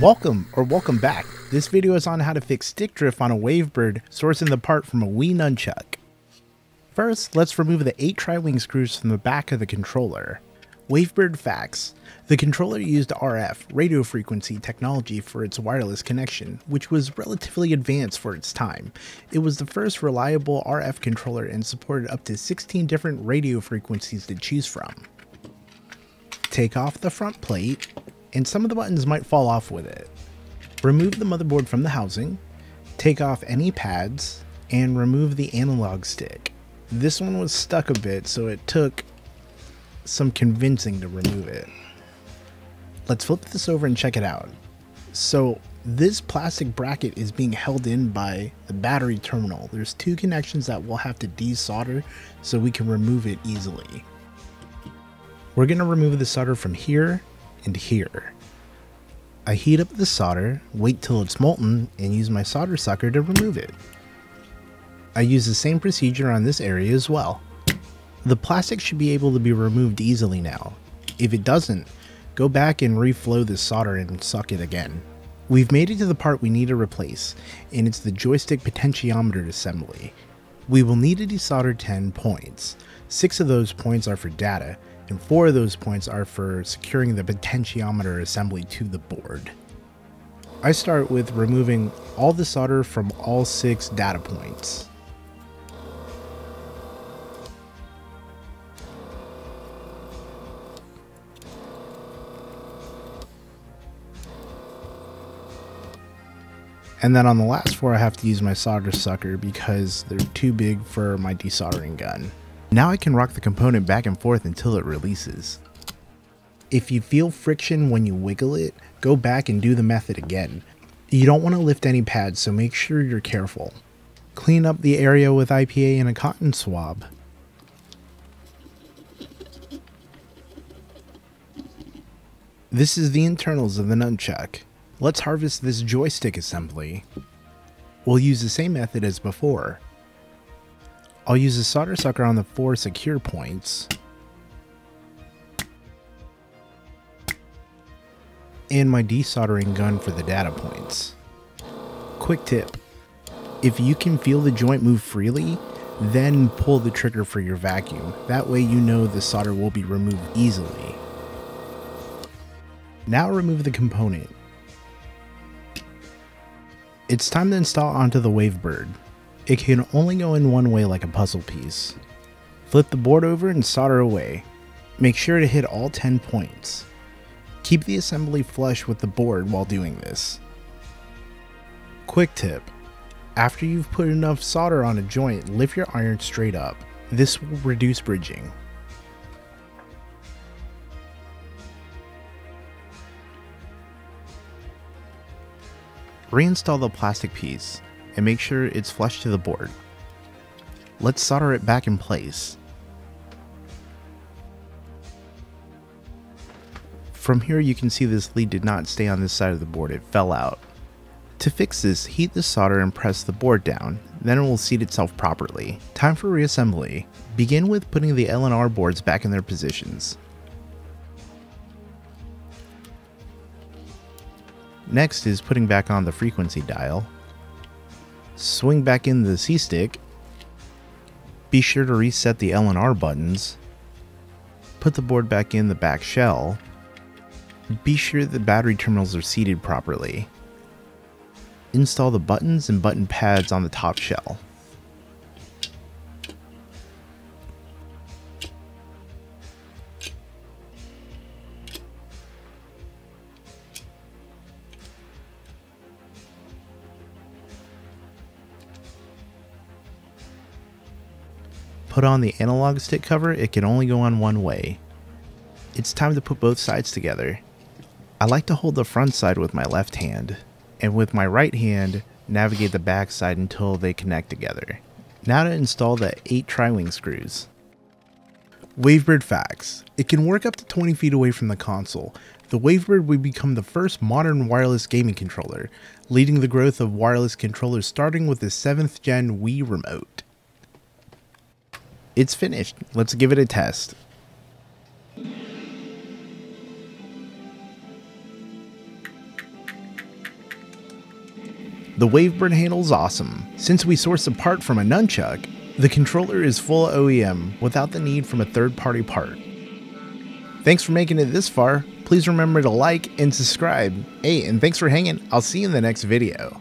Welcome or welcome back. This video is on how to fix stick drift on a Wavebird sourcing the part from a Wii Nunchuck. First, let's remove the 8 tri-wing screws from the back of the controller. Wavebird facts. The controller used RF, radio frequency technology for its wireless connection, which was relatively advanced for its time. It was the first reliable RF controller and supported up to 16 different radio frequencies to choose from. Take off the front plate, and some of the buttons might fall off with it. Remove the motherboard from the housing, take off any pads, and remove the analog stick. This one was stuck a bit, so it took some convincing to remove it. Let's flip this over and check it out. So this plastic bracket is being held in by the battery terminal. There's two connections that we'll have to desolder so we can remove it easily. We're to remove the solder from here and here. I heat up the solder, wait till it's molten, and use my solder sucker to remove it. I use the same procedure on this area as well. The plastic should be able to be removed easily now. If it doesn't, go back and reflow the solder and suck it again. We've made it to the part we need to replace, and it's the joystick potentiometer assembly. We will need to desolder 10 points. 6 of those points are for data, and 4 of those points are for securing the potentiometer assembly to the board. I start with removing all the solder from all 6 data points. And then on the last four I have to use my solder sucker because they're too big for my desoldering gun. Now I can rock the component back and forth until it releases. If you feel friction when you wiggle it, go back and do the method again. You don't want to lift any pads so make sure you're careful. Clean up the area with IPA and a cotton swab. This is the internals of the nunchuck. Let's harvest this joystick assembly. We'll use the same method as before. I'll use a solder sucker on the four secure points. And my desoldering gun for the data points. Quick tip. If you can feel the joint move freely, then pull the trigger for your vacuum. That way you know the solder will be removed easily. Now remove the component. It's time to install onto the Wavebird. It can only go in one way like a puzzle piece. Flip the board over and solder away. Make sure to hit all 10 points. Keep the assembly flush with the board while doing this. Quick tip. After you've put enough solder on a joint, lift your iron straight up. This will reduce bridging. Reinstall the plastic piece and make sure it's flush to the board. Let's solder it back in place. From here you can see this lead did not stay on this side of the board, it fell out. To fix this, heat the solder and press the board down, then it will seat itself properly. Time for reassembly. Begin with putting the LNR boards back in their positions. Next is putting back on the frequency dial. Swing back in the C-stick. Be sure to reset the LNR buttons. Put the board back in the back shell. Be sure the battery terminals are seated properly. Install the buttons and button pads on the top shell. Put on the analog stick cover, it can only go on one way. It's time to put both sides together. I like to hold the front side with my left hand, and with my right hand, navigate the back side until they connect together. Now to install the 8 tri-wing screws. Wavebird facts. It can work up to 20 feet away from the console. The Wavebird would become the first modern wireless gaming controller, leading the growth of wireless controllers starting with the 7th gen Wii Remote it's finished. Let's give it a test. The Wavebird handle is awesome. Since we source the part from a nunchuck, the controller is full OEM without the need from a third party part. Thanks for making it this far. Please remember to like and subscribe. Hey, and thanks for hanging. I'll see you in the next video.